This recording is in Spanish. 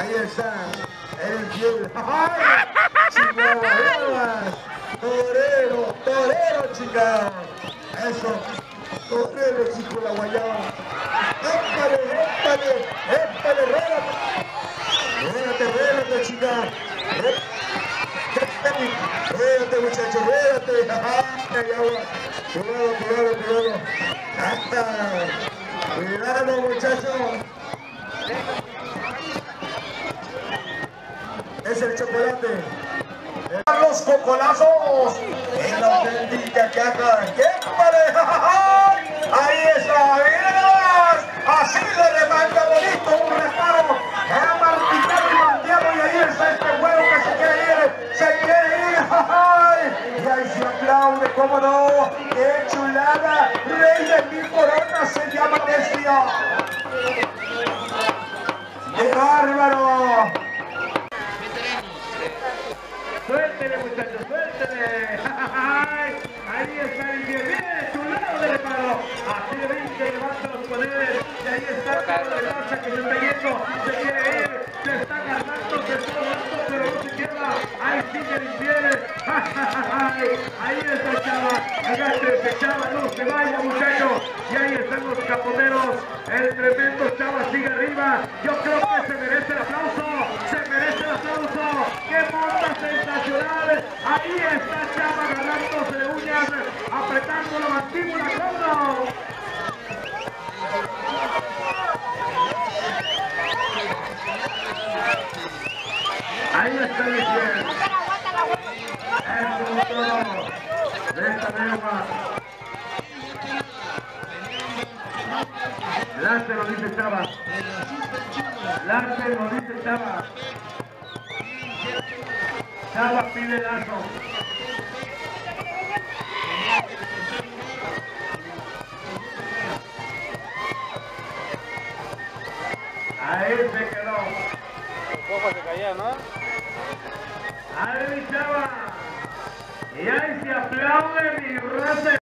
Ahí está. El fiel. Chingada. Torero, torero, chingada. Eso. Torero, chico, la guayaba. ¡Épale, épale! ¡Épale, régate, chingada. Régate, muchachos, régate. ¡Ay, agua! Cuidado, cuidado, cuidado. ¡Ah! Cuidado, muchachos. Es el chocolate. Los cocolazos en la auténtica caja. ¡Qué pareja! Ahí está, miren Así le remanga bonito un reparo. Ha martillado y manteado y ahí está este huevo que se quiere ir. Se quiere ir. Y ahí se aplaude, cómo no. ¡Qué chulada! Rey de mil coronas se llama bestia. Suéltele, muchachos, suéltele. Ahí está el bien, bien, chulado de reparo. Así de 20 levanta los poderes. Y ahí está el carro de lanza que se está yendo. Se quiere ir, se está agarrando, se está dando, pero no se queda. Ahí sigue el infiel. Ahí está chava. Agáchese, chava, no se vaya, muchachos. Y ahí están los caponeros. El tremendo chava sigue arriba. Yo creo que se merece el aplauso. Se merece el aplauso. ¡Qué monta sensacional! Ahí está Chava agarrándose de uñas, apretando la mandíbula. ¿Cómo? Ahí está el es. De esta lengua. Láser lo dice Chava. Láser lo dice Chava. Chava pide lazo. Ahí se quedó. Poco se caía, ¿no? Ahí Chava. Y ahí se aplaude mi raza.